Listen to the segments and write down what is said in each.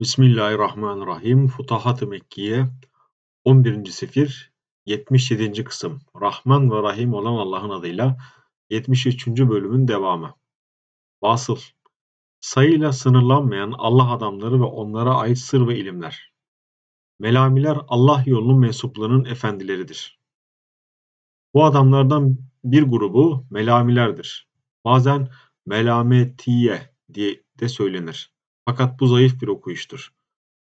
Bismillahirrahmanirrahim. Futuhat-ı Mekkiye 11. sefir 77. kısım Rahman ve Rahim olan Allah'ın adıyla 73. bölümün devamı. Vasıl Sayıyla sınırlanmayan Allah adamları ve onlara ait sır ve ilimler. Melamiler Allah yolunun mensuplarının efendileridir. Bu adamlardan bir grubu melamilerdir. Bazen melametiye diye de söylenir. Fakat bu zayıf bir okuyuştur.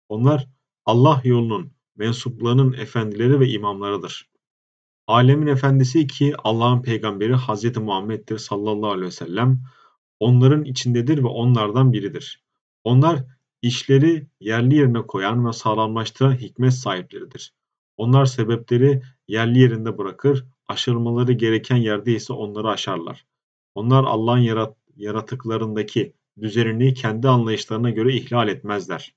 Onlar Allah yolunun mensuplarının efendileri ve imamlarıdır. Alemin efendisi ki Allah'ın peygamberi Hz. Muhammed'dir sallallahu aleyhi ve sellem onların içindedir ve onlardan biridir. Onlar işleri yerli yerine koyan ve sağlamlaştıran hikmet sahipleridir. Onlar sebepleri yerli yerinde bırakır, aşılmaları gereken yerde ise onları aşarlar. Onlar Allah'ın yarat yaratıklarındaki düzenini kendi anlayışlarına göre ihlal etmezler.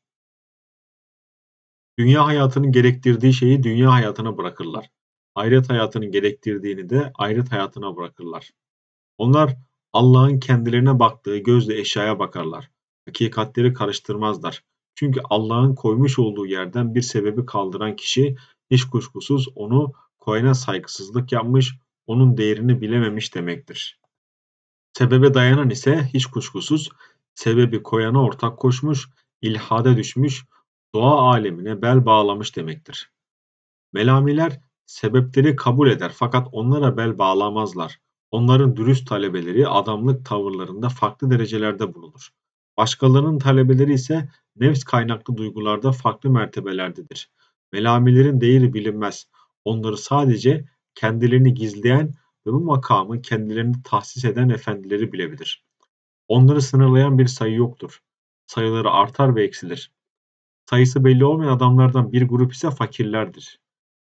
Dünya hayatının gerektirdiği şeyi dünya hayatına bırakırlar. Ahiret hayatının gerektirdiğini de ahiret hayatına bırakırlar. Onlar Allah'ın kendilerine baktığı gözle eşyaya bakarlar. Hakikatleri karıştırmazlar. Çünkü Allah'ın koymuş olduğu yerden bir sebebi kaldıran kişi hiç kuşkusuz onu koyana saygısızlık yapmış, onun değerini bilememiş demektir. Sebebe dayanan ise hiç kuşkusuz sebebi koyana ortak koşmuş, ilhada düşmüş, doğa alemine bel bağlamış demektir. Melamiler sebepleri kabul eder fakat onlara bel bağlamazlar. Onların dürüst talebeleri adamlık tavırlarında farklı derecelerde bulunur. Başkalarının talebeleri ise nefs kaynaklı duygularda farklı mertebelerdedir. Melamilerin değeri bilinmez. Onları sadece kendilerini gizleyen ve bu makamı kendilerini tahsis eden efendileri bilebilir. Onları sınırlayan bir sayı yoktur. Sayıları artar ve eksilir. Sayısı belli olmayan adamlardan bir grup ise fakirlerdir.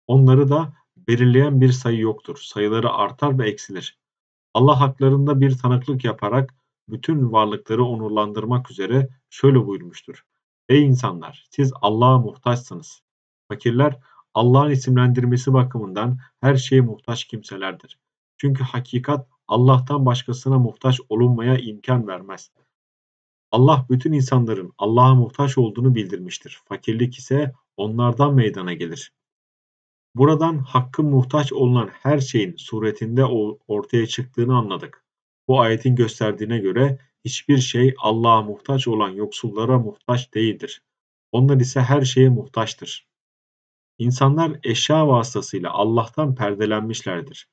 Onları da belirleyen bir sayı yoktur. Sayıları artar ve eksilir. Allah haklarında bir tanıklık yaparak bütün varlıkları onurlandırmak üzere şöyle buyurmuştur. Ey insanlar! Siz Allah'a muhtaçsınız. Fakirler Allah'ın isimlendirmesi bakımından her şeye muhtaç kimselerdir. Çünkü hakikat Allah'tan başkasına muhtaç olunmaya imkan vermez. Allah bütün insanların Allah'a muhtaç olduğunu bildirmiştir. Fakirlik ise onlardan meydana gelir. Buradan hakkın muhtaç olunan her şeyin suretinde ortaya çıktığını anladık. Bu ayetin gösterdiğine göre hiçbir şey Allah'a muhtaç olan yoksullara muhtaç değildir. Onlar ise her şeye muhtaçtır. İnsanlar eşya vasıtasıyla Allah'tan perdelenmişlerdir.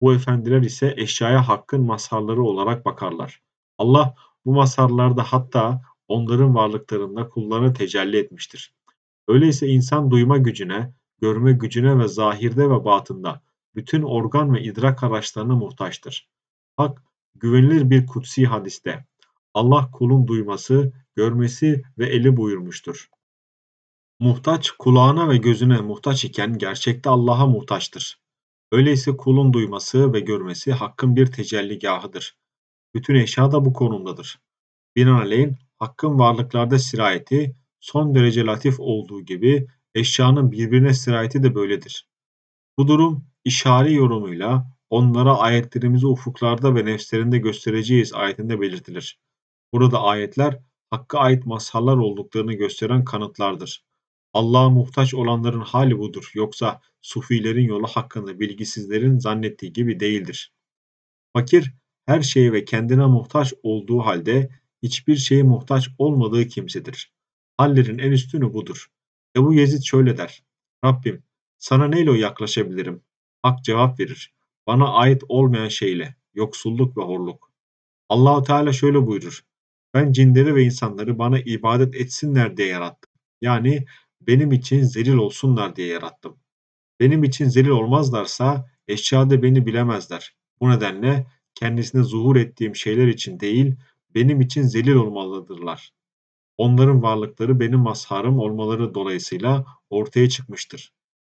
Bu efendiler ise eşyaya hakkın mazharları olarak bakarlar. Allah bu mazharlarda hatta onların varlıklarında kullarını tecelli etmiştir. Öyleyse insan duyma gücüne, görme gücüne ve zahirde ve batında bütün organ ve idrak araçlarına muhtaçtır. Hak güvenilir bir kutsi hadiste Allah kulun duyması, görmesi ve eli buyurmuştur. Muhtaç kulağına ve gözüne muhtaç iken gerçekte Allah'a muhtaçtır. Öyleyse kulun duyması ve görmesi Hakk'ın bir tecelligahıdır. Bütün eşya da bu konumdadır. Binaenaleyh Hakk'ın varlıklarda sirayeti son derece latif olduğu gibi eşyanın birbirine sirayeti de böyledir. Bu durum işari yorumuyla onlara ayetlerimizi ufuklarda ve nefslerinde göstereceğiz ayetinde belirtilir. Burada ayetler Hakk'a ait mazharlar olduklarını gösteren kanıtlardır. Allah'a muhtaç olanların hali budur. Yoksa sufilerin yolu hakkında bilgisizlerin zannettiği gibi değildir. Fakir her şeye ve kendine muhtaç olduğu halde hiçbir şeye muhtaç olmadığı kimsedir. Hallerin en üstünü budur. Ebu Yezid şöyle der. Rabbim sana neyle yaklaşabilirim? Hak cevap verir. Bana ait olmayan şeyle, yoksulluk ve horluk. Allahu Teala şöyle buyurur. Ben cinleri ve insanları bana ibadet etsinler diye yarattım. Yani benim için zelil olsunlar diye yarattım. Benim için zelil olmazlarsa eşyada beni bilemezler. Bu nedenle kendisine zuhur ettiğim şeyler için değil, benim için zelil olmalıdırlar. Onların varlıkları benim mazharım olmaları dolayısıyla ortaya çıkmıştır.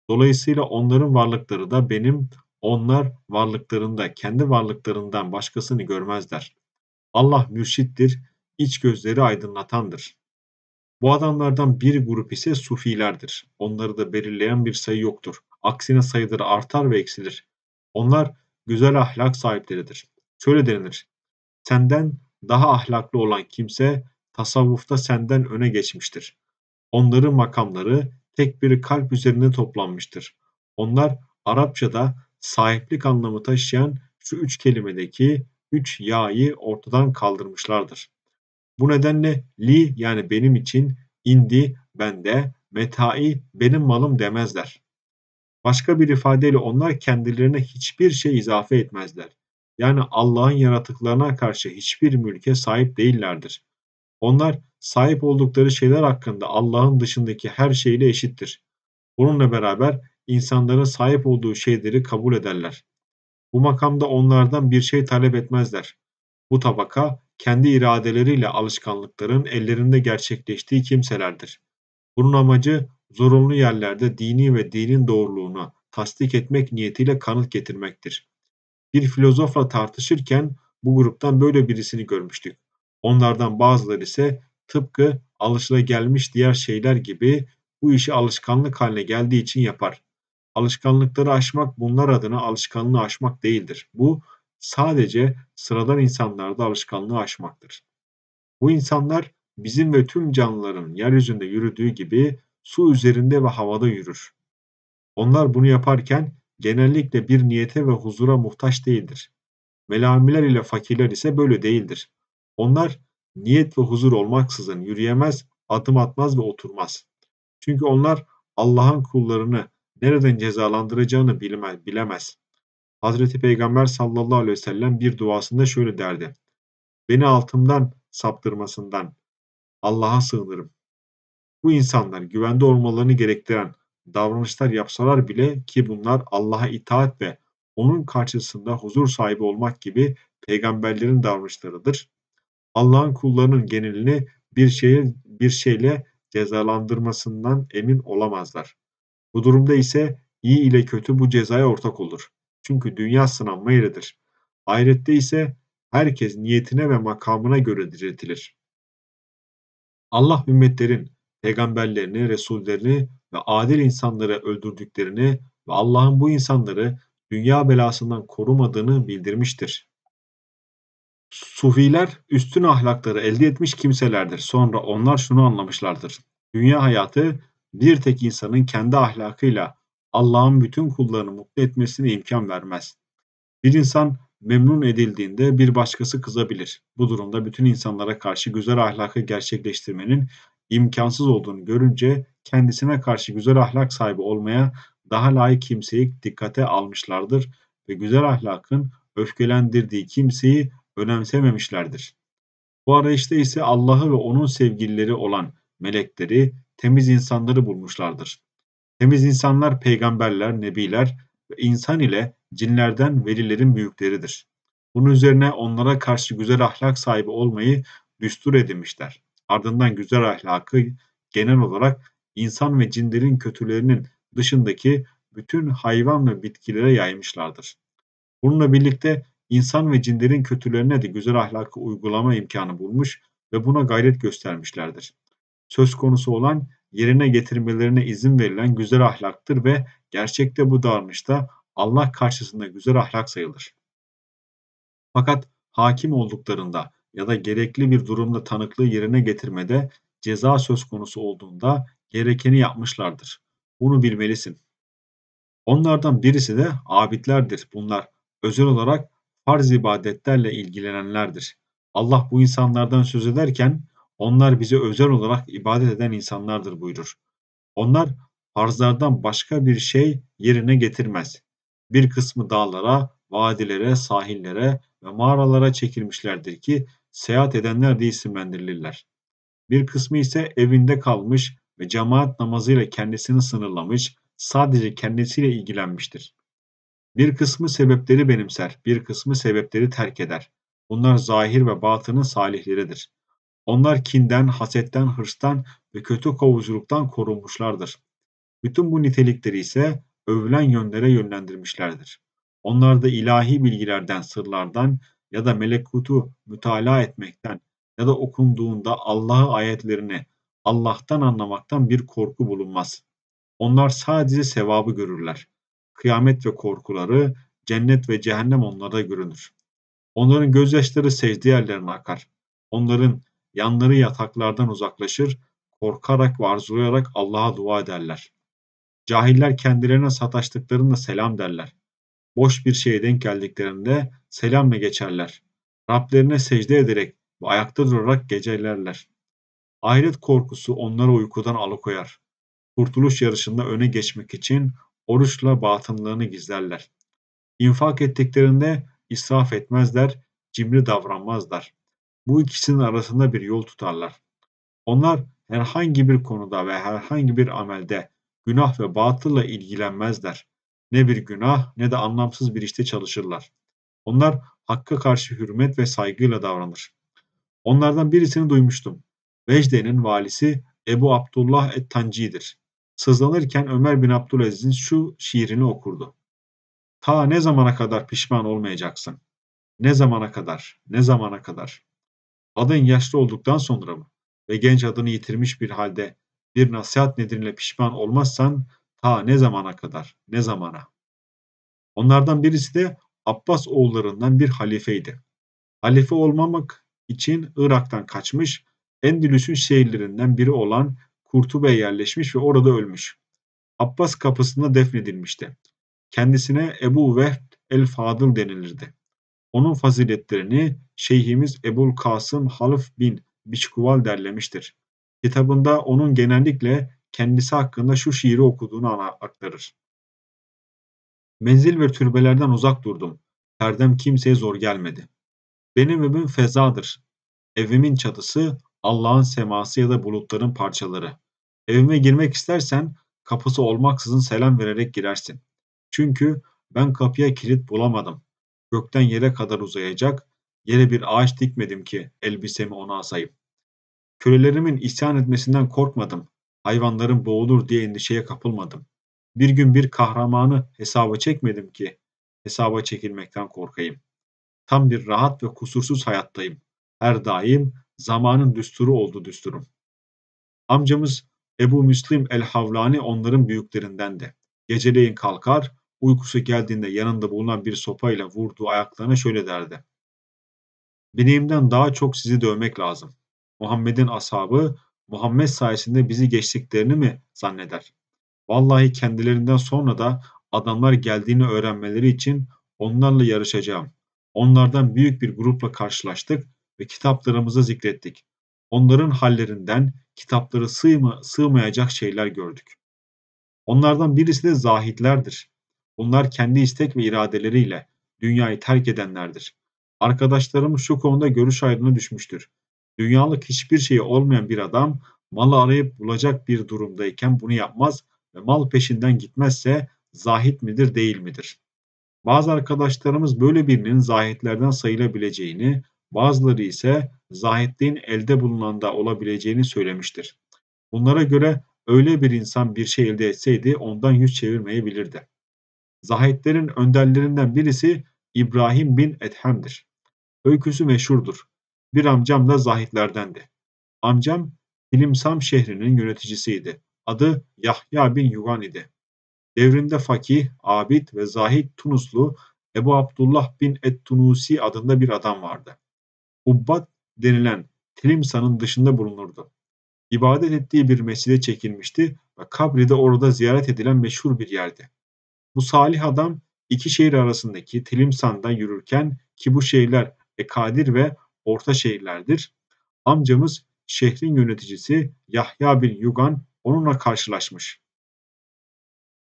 Dolayısıyla onların varlıkları da benim, onlar varlıklarında kendi varlıklarından başkasını görmezler. Allah mürşittir, iç gözleri aydınlatandır. Bu adamlardan bir grup ise sufilerdir. Onları da belirleyen bir sayı yoktur. Aksine sayıları artar ve eksilir. Onlar güzel ahlak sahipleridir. Şöyle denilir. Senden daha ahlaklı olan kimse tasavvufta senden öne geçmiştir. Onların makamları tek bir kalp üzerinde toplanmıştır. Onlar Arapçada sahiplik anlamı taşıyan şu üç kelimedeki üç ya'yı ortadan kaldırmışlardır. Bu nedenle li yani benim için, indi bende, metai benim malım demezler. Başka bir ifadeyle onlar kendilerine hiçbir şey izafe etmezler. Yani Allah'ın yaratıklarına karşı hiçbir mülke sahip değillerdir. Onlar sahip oldukları şeyler hakkında Allah'ın dışındaki her şeyle eşittir. Bununla beraber insanların sahip olduğu şeyleri kabul ederler. Bu makamda onlardan bir şey talep etmezler. Bu tabaka kendi iradeleriyle alışkanlıkların ellerinde gerçekleştiği kimselerdir. Bunun amacı zorunlu yerlerde dini ve dinin doğruluğunu tasdik etmek niyetiyle kanıt getirmektir. Bir filozofla tartışırken bu gruptan böyle birisini görmüştük. Onlardan bazıları ise tıpkı alışılagelmiş diğer şeyler gibi bu işi alışkanlık haline geldiği için yapar. Alışkanlıkları aşmak bunlar adına alışkanlığı aşmak değildir. Bu sadece sıradan insanlarda alışkanlığı aşmaktır. Bu insanlar bizim ve tüm canlıların yeryüzünde yürüdüğü gibi su üzerinde ve havada yürür. Onlar bunu yaparken genellikle bir niyete ve huzura muhtaç değildir. Melamiler ile fakirler ise böyle değildir. Onlar niyet ve huzur olmaksızın yürüyemez, adım atmaz ve oturmaz. Çünkü onlar Allah'ın kullarını nereden cezalandıracağını bilmez, bilemez. Hazreti Peygamber sallallahu aleyhi ve sellem bir duasında şöyle derdi. Beni altımdan saptırmasından Allah'a sığınırım. Bu insanlar güvende olmalarını gerektiren davranışlar yapsalar bile ki bunlar Allah'a itaat ve onun karşısında huzur sahibi olmak gibi peygamberlerin davranışlarıdır. Allah'ın kullarının genelini bir şeye bir şeyle cezalandırmasından emin olamazlar. Bu durumda ise iyi ile kötü bu cezaya ortak olur. Çünkü dünya sınanma yeridir. Ahirette ise herkes niyetine ve makamına göre diriltilir. Allah ümmetlerin peygamberlerini, resullerini ve adil insanları öldürdüklerini ve Allah'ın bu insanları dünya belasından korumadığını bildirmiştir. Sufiler üstün ahlakları elde etmiş kimselerdir. Sonra onlar şunu anlamışlardır. Dünya hayatı bir tek insanın kendi ahlakıyla Allah'ın bütün kullarını mutlu etmesine imkan vermez. Bir insan memnun edildiğinde bir başkası kızabilir. Bu durumda bütün insanlara karşı güzel ahlakı gerçekleştirmenin imkansız olduğunu görünce kendisine karşı güzel ahlak sahibi olmaya daha layık kimseyi dikkate almışlardır ve güzel ahlakın öfkelendirdiği kimseyi önemsememişlerdir. Bu arayışta ise Allah'ı ve onun sevgilileri olan melekleri, temiz insanları bulmuşlardır. Temiz insanlar peygamberler, nebiler ve insan ile cinlerden velilerin büyükleridir. Bunun üzerine onlara karşı güzel ahlak sahibi olmayı düstur edinmişler. Ardından güzel ahlakı genel olarak insan ve cinlerin kötülerinin dışındaki bütün hayvan ve bitkilere yaymışlardır. Bununla birlikte insan ve cinlerin kötülerine de güzel ahlakı uygulama imkanı bulmuş ve buna gayret göstermişlerdir. Söz konusu olan yerine getirmelerine izin verilen güzel ahlaktır ve gerçekte bu davranışta Allah karşısında güzel ahlak sayılır. Fakat hakim olduklarında ya da gerekli bir durumda tanıklığı yerine getirmede ceza söz konusu olduğunda gerekeni yapmışlardır. Bunu bilmelisin. Onlardan birisi de abidlerdir. Bunlar özel olarak farz ibadetlerle ilgilenenlerdir. Allah bu insanlardan söz ederken onlar bize özel olarak ibadet eden insanlardır buyurur. Onlar farzlardan başka bir şey yerine getirmez. Bir kısmı dağlara, vadilere, sahillere ve mağaralara çekilmişlerdir ki seyahat edenler diye isimlendirilirler. Bir kısmı ise evinde kalmış ve cemaat namazıyla kendisini sınırlamış, sadece kendisiyle ilgilenmiştir. Bir kısmı sebepleri benimser, bir kısmı sebepleri terk eder. Bunlar zahir ve batının salihleridir. Onlar kinden, hasetten, hırstan ve kötü kovuculuktan korunmuşlardır. Bütün bu nitelikleri ise övülen yönlere yönlendirmişlerdir. Onlar da ilahi bilgilerden, sırlardan ya da melekutu mütalaa etmekten ya da okunduğunda Allah'ı ayetlerini Allah'tan anlamaktan bir korku bulunmaz. Onlar sadece sevabı görürler. Kıyamet ve korkuları, cennet ve cehennem onlarda görünür. Onların gözyaşları secde yerlerine akar. Onların yanları yataklardan uzaklaşır, korkarak ve arzulayarak Allah'a dua ederler. Cahiller kendilerine sataştıklarında selam derler. Boş bir şeye denk geldiklerinde selamla geçerler. Rablerine secde ederek ve ayakta durarak gecelerler. Ahiret korkusu onları uykudan alıkoyar. Kurtuluş yarışında öne geçmek için oruçla batınlığını gizlerler. İnfak ettiklerinde israf etmezler, cimri davranmazlar. Bu ikisinin arasında bir yol tutarlar. Onlar herhangi bir konuda ve herhangi bir amelde günah ve batılla ilgilenmezler. Ne bir günah ne de anlamsız bir işte çalışırlar. Onlar hakka karşı hürmet ve saygıyla davranır. Onlardan birisini duymuştum. Vecde'nin valisi Ebu Abdullah et-Tanci'dir. Sızlanırken Ömer bin Abdülaziz'in şu şiirini okurdu. Ta ne zamana kadar pişman olmayacaksın? Ne zamana kadar? Ne zamana kadar? Adın yaşlı olduktan sonra mı? Ve genç adını yitirmiş bir halde bir nasihat nedeniyle pişman olmazsan ta ne zamana kadar? Ne zamana? Onlardan birisi de Abbas oğullarından bir halifeydi. Halife olmamak için Irak'tan kaçmış, Endülüs'ün şehirlerinden biri olan Kurtube'ye yerleşmiş ve orada ölmüş. Abbas kapısında defnedilmişti. Kendisine Ebu Vehb el-Fadıl denilirdi. Onun faziletlerini Şeyhimiz Ebul Kasım Half bin Biçkuval derlemiştir. Kitabında onun genellikle kendisi hakkında şu şiiri okuduğunu aktarır. Menzil ve türbelerden uzak durdum. Perdem kimseye zor gelmedi. Benim evim fezadır. Evimin çatısı Allah'ın seması ya da bulutların parçaları. Evime girmek istersen kapısı olmaksızın selam vererek girersin. Çünkü ben kapıya kilit bulamadım. Gökten yere kadar uzayacak, yere bir ağaç dikmedim ki elbisemi ona asayım. Kölelerimin isyan etmesinden korkmadım. Hayvanların boğulur diye endişeye kapılmadım. Bir gün bir kahramanı hesaba çekmedim ki hesaba çekilmekten korkayım. Tam bir rahat ve kusursuz hayattayım. Her daim zamanın düsturu oldu düsturum. Amcamız Ebu Müslim el-Havlani onların büyüklerindendi. Geceleyin kalkar, uykusu geldiğinde yanında bulunan bir sopayla vurduğu ayaklarına şöyle derdi. Bineğimden daha çok sizi dövmek lazım. Muhammed'in ashabı Muhammed sayesinde bizi geçtiklerini mi zanneder? Vallahi kendilerinden sonra da adamlar geldiğini öğrenmeleri için onlarla yarışacağım. Onlardan büyük bir grupla karşılaştık ve kitaplarımıza zikrettik. Onların hallerinden kitapları sığma, sığmayacak şeyler gördük. Onlardan birisi de zahitlerdir. Bunlar kendi istek ve iradeleriyle dünyayı terk edenlerdir. Arkadaşlarım şu konuda görüş ayrılığına düşmüştür. Dünyalık hiçbir şeyi olmayan bir adam malı arayıp bulacak bir durumdayken bunu yapmaz ve mal peşinden gitmezse zahit midir değil midir? Bazı arkadaşlarımız böyle birinin zahitlerden sayılabileceğini, bazıları ise zahitliğin elde bulunanda olabileceğini söylemiştir. Bunlara göre öyle bir insan bir şey elde etseydi ondan yüz çevirmeyebilirdi. Zahitlerin önderlerinden birisi İbrahim bin Ethem'dir. Öyküsü meşhurdur. Bir amcam da zahitlerdendi. Amcam Hilimsam şehrinin yöneticisiydi. Adı Yahya bin Yuvan idi. Devrinde fakih, abid ve zahid Tunuslu Ebu Abdullah bin Et-Tunusi adında bir adam vardı. Ubbad denilen Tilimsa'nın dışında bulunurdu. İbadet ettiği bir mescide çekilmişti ve kabri de orada ziyaret edilen meşhur bir yerdi. Bu salih adam iki şehir arasındaki Tilimsan'da yürürken ki bu şehirler Ekadir ve orta şehirlerdir. Amcamız şehrin yöneticisi Yahya bin Yugan onunla karşılaşmış.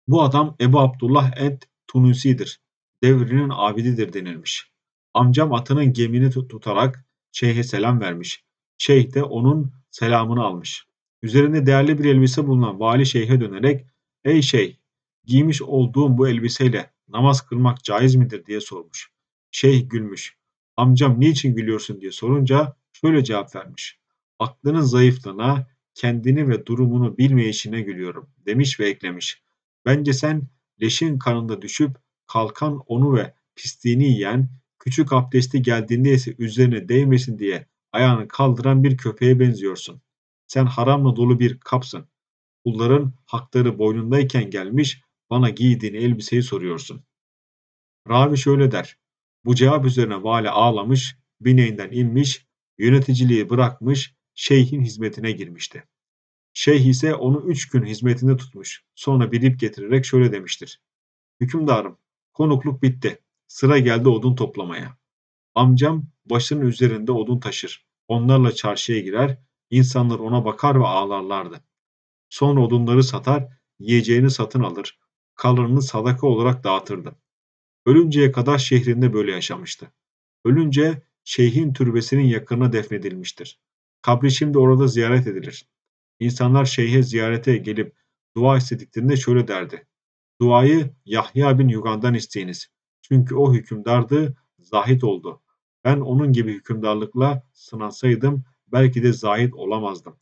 Bu adam Ebu Abdullah et Tunusi'dir. Devrinin abididir denilmiş. Amcam atının gemini tutarak şeyhe selam vermiş. Şeyh de onun selamını almış. Üzerinde değerli bir elbise bulunan vali şeyhe dönerek ''Ey şeyh, giymiş olduğum bu elbiseyle namaz kılmak caiz midir?'' diye sormuş. Şeyh gülmüş. Amcam niçin gülüyorsun diye sorunca şöyle cevap vermiş. Aklının zayıflığına, kendini ve durumunu bilmeyişine gülüyorum demiş ve eklemiş. Bence sen leşin kanında düşüp kalkan onu ve pisliğini yiyen, küçük abdesti geldiğinde ise üzerine değmesin diye ayağını kaldıran bir köpeğe benziyorsun. Sen haramla dolu bir kapsın. Kulların hakları boynundayken gelmiş bana giydiğin elbiseyi soruyorsun. Ravi şöyle der. Bu cevap üzerine vali ağlamış, bineğinden inmiş, yöneticiliği bırakmış, şeyhin hizmetine girmişti. Şeyh ise onu üç gün hizmetinde tutmuş. Sonra bir ip getirerek şöyle demiştir. Hükümdarım, konukluk bitti. Sıra geldi odun toplamaya. Amcam başının üzerinde odun taşır. Onlarla çarşıya girer, insanlar ona bakar ve ağlarlardı. Sonra odunları satar, yiyeceğini satın alır, kalanını sadaka olarak dağıtırdı. Ölünceye kadar şehrinde böyle yaşamıştı. Ölünce şeyhin türbesinin yakınına defnedilmiştir. Kabri şimdi orada ziyaret edilir. İnsanlar şeyhe ziyarete gelip dua istediklerinde şöyle derdi. Duayı Yahya bin Yugan'dan isteyiniz. Çünkü o hükümdardı, zahit oldu. Ben onun gibi hükümdarlıkla sınansaydım belki de zahit olamazdım.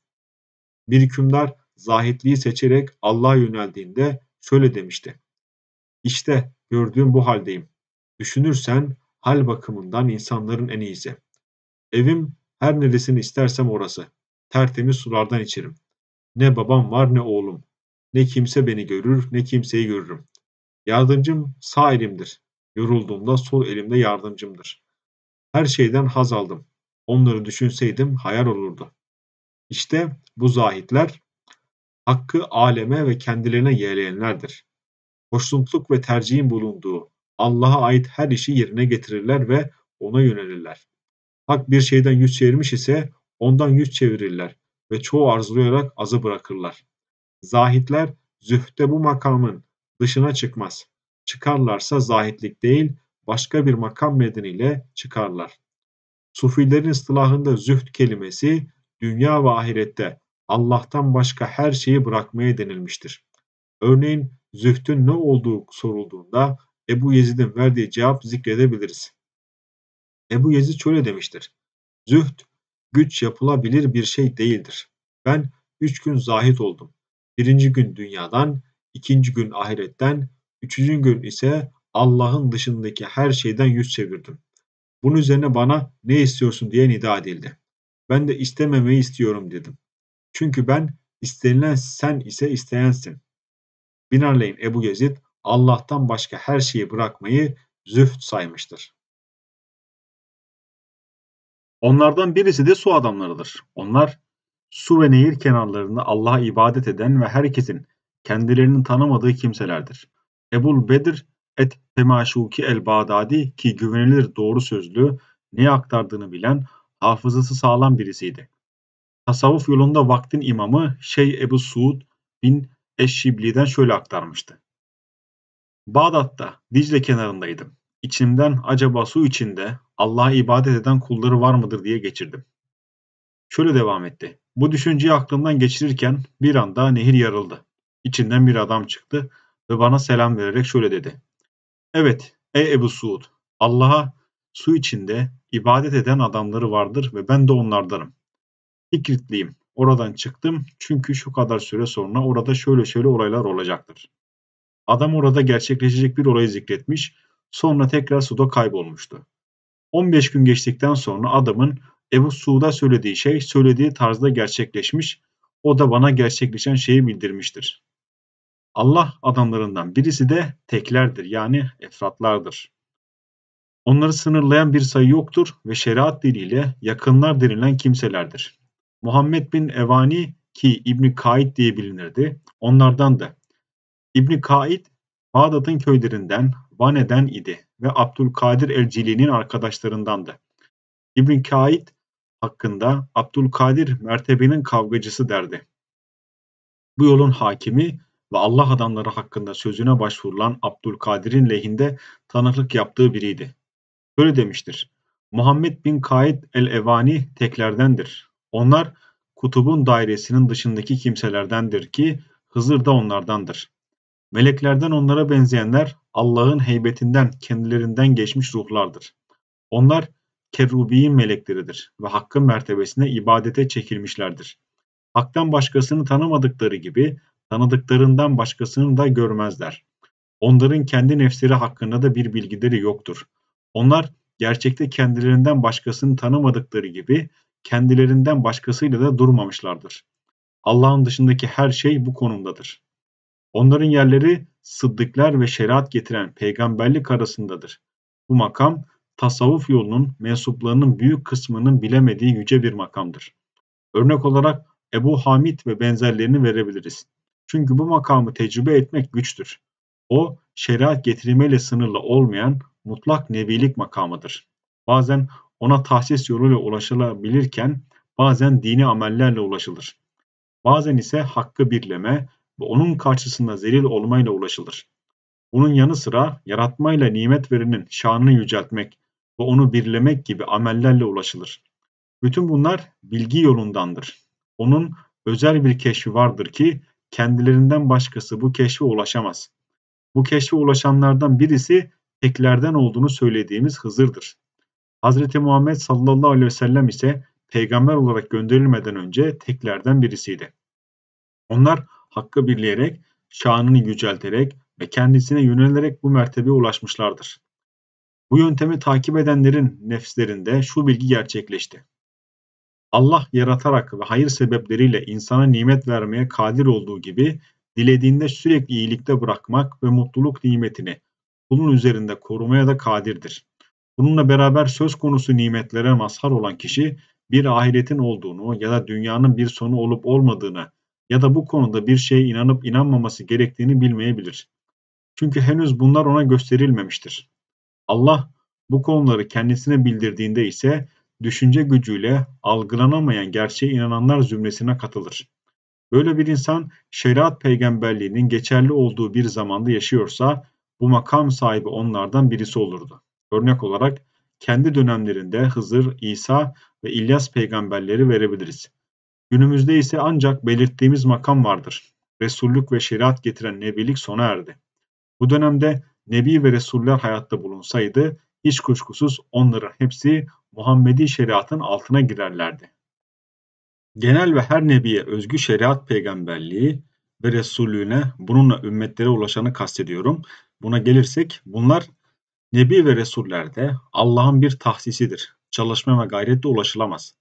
Bir hükümdar zahitliği seçerek Allah'a yöneldiğinde şöyle demişti. İşte gördüğüm bu haldeyim. Düşünürsen hal bakımından insanların en iyisi. Evim her neresini istersem orası. Tertemiz sulardan içerim. Ne babam var ne oğlum. Ne kimse beni görür ne kimseyi görürüm. Yardımcım sağ elimdir. Yorulduğumda sol elimde yardımcımdır. Her şeyden haz aldım. Onları düşünseydim hayal olurdu. İşte bu zahitler hakkı aleme ve kendilerine yeğleyenlerdir. Hoşnutluk ve tercihin bulunduğu Allah'a ait her işi yerine getirirler ve ona yönelirler. Hak bir şeyden yüz çevirmiş ise ondan yüz çevirirler ve çoğu arzulayarak azı bırakırlar. Zahitler zühte bu makamın dışına çıkmaz. Çıkarlarsa zahitlik değil başka bir makam nedeniyle çıkarlar. Sufilerin ıstılahında zühd kelimesi dünya ve ahirette Allah'tan başka her şeyi bırakmaya denilmiştir. Örneğin zühdün ne olduğu sorulduğunda Ebu Yezid'in verdiği cevap zikredebiliriz. Ebu Yezid şöyle demiştir. Zühd, güç yapılabilir bir şey değildir. Ben üç gün zahit oldum. Birinci gün dünyadan, ikinci gün ahiretten, üçüncü gün ise Allah'ın dışındaki her şeyden yüz çevirdim. Bunun üzerine bana ne istiyorsun diye nida edildi. Ben de istememeyi istiyorum dedim. Çünkü ben istenilen sen ise isteyensin. Binaenaleyh Ebu Yezid Allah'tan başka her şeyi bırakmayı zühd saymıştır. Onlardan birisi de su adamlarıdır. Onlar su ve nehir kenarlarında Allah'a ibadet eden ve herkesin kendilerinin tanımadığı kimselerdir. Ebul Bedir et Temaşuki el-Bağdadi ki güvenilir doğru sözlü, ne aktardığını bilen, hafızası sağlam birisiydi. Tasavvuf yolunda vaktin imamı Şeyh Ebu Suud bin Eşşibli'den şöyle aktarmıştı. Bağdat'ta Dicle kenarındaydım. İçimden acaba su içinde Allah'a ibadet eden kulları var mıdır diye geçirdim. Şöyle devam etti. Bu düşünceyi aklımdan geçirirken bir anda nehir yarıldı. İçinden bir adam çıktı ve bana selam vererek şöyle dedi. Evet ey Ebu Suud Allah'a su içinde ibadet eden adamları vardır ve ben de onlardanım. İkritliyim. Oradan çıktım çünkü şu kadar süre sonra orada şöyle şöyle olaylar olacaktır. Adam orada gerçekleşecek bir olayı zikretmiş, sonra tekrar suda kaybolmuştu. 15 gün geçtikten sonra adamın Ebu Suud'a söylediği şey söylediği tarzda gerçekleşmiş, o da bana gerçekleşen şeyi bildirmiştir. Allah adamlarından birisi de teklerdir yani efratlardır. Onları sınırlayan bir sayı yoktur ve şeriat diliyle yakınlar denilen kimselerdir. Muhammed bin Evani ki İbni Kaid diye bilinirdi, onlardan da. İbni Kaid, Bağdat'ın köylerinden, Vane'den idi ve Abdülkadir el-Cili'nin arkadaşlarındandı. İbn Kaid hakkında Abdülkadir mertebenin kavgacısı derdi. Bu yolun hakimi ve Allah adamları hakkında sözüne başvurulan Abdülkadir'in lehinde tanıklık yaptığı biriydi. Böyle demiştir. Muhammed bin Kaid el-Evani teklerdendir. Onlar kutubun dairesinin dışındaki kimselerdendir ki Hızır da onlardandır. Meleklerden onlara benzeyenler Allah'ın heybetinden kendilerinden geçmiş ruhlardır. Onlar kerubiyin melekleridir ve hakkın mertebesine ibadete çekilmişlerdir. Hak'tan başkasını tanımadıkları gibi tanıdıklarından başkasını da görmezler. Onların kendi nefsleri hakkında da bir bilgileri yoktur. Onlar gerçekte kendilerinden başkasını tanımadıkları gibi kendilerinden başkasıyla da durmamışlardır. Allah'ın dışındaki her şey bu konumdadır. Onların yerleri sıddıklar ve şeriat getiren peygamberlik arasındadır. Bu makam tasavvuf yolunun mensuplarının büyük kısmının bilemediği yüce bir makamdır. Örnek olarak Ebu Hamid ve benzerlerini verebiliriz. Çünkü bu makamı tecrübe etmek güçtür. O, şeriat getirmeyle sınırlı olmayan mutlak nebilik makamıdır. Bazen ona tahsis yoluyla ulaşılabilirken bazen dini amellerle ulaşılır. Bazen ise hakkı birleme ve onun karşısında zelil olmayla ulaşılır. Bunun yanı sıra yaratmayla nimet verenin şanını yüceltmek ve onu birlemek gibi amellerle ulaşılır. Bütün bunlar bilgi yolundandır. Onun özel bir keşfi vardır ki kendilerinden başkası bu keşfe ulaşamaz. Bu keşfe ulaşanlardan birisi teklerden olduğunu söylediğimiz Hızır'dır. Hz. Muhammed sallallahu aleyhi ve sellem ise peygamber olarak gönderilmeden önce teklerden birisiydi. Onlar hakkı birleyerek, şanını yücelterek ve kendisine yönelerek bu mertebeye ulaşmışlardır. Bu yöntemi takip edenlerin nefslerinde şu bilgi gerçekleşti. Allah yaratarak ve hayır sebepleriyle insana nimet vermeye kadir olduğu gibi dilediğinde sürekli iyilikte bırakmak ve mutluluk nimetini kulun üzerinde korumaya da kadirdir. Bununla beraber söz konusu nimetlere mazhar olan kişi bir ahiretin olduğunu ya da dünyanın bir sonu olup olmadığını ya da bu konuda bir şeye inanıp inanmaması gerektiğini bilmeyebilir. Çünkü henüz bunlar ona gösterilmemiştir. Allah bu konuları kendisine bildirdiğinde ise düşünce gücüyle algılanamayan gerçeğe inananlar zümresine katılır. Böyle bir insan şeriat peygamberliğinin geçerli olduğu bir zamanda yaşıyorsa bu makam sahibi onlardan birisi olurdu. Örnek olarak kendi dönemlerinde Hızır, İsa ve İlyas peygamberleri verebiliriz. Günümüzde ise ancak belirttiğimiz makam vardır. Resullük ve şeriat getiren nebilik sona erdi. Bu dönemde nebi ve resuller hayatta bulunsaydı hiç kuşkusuz onların hepsi Muhammedi şeriatın altına girerlerdi. Genel ve her nebiye özgü şeriat peygamberliği ve resullüğüne bununla ümmetlere ulaşanı kastediyorum. Buna gelirsek bunlar nebi ve resullerde Allah'ın bir tahsisidir. Çalışma ve gayretle ulaşılamaz.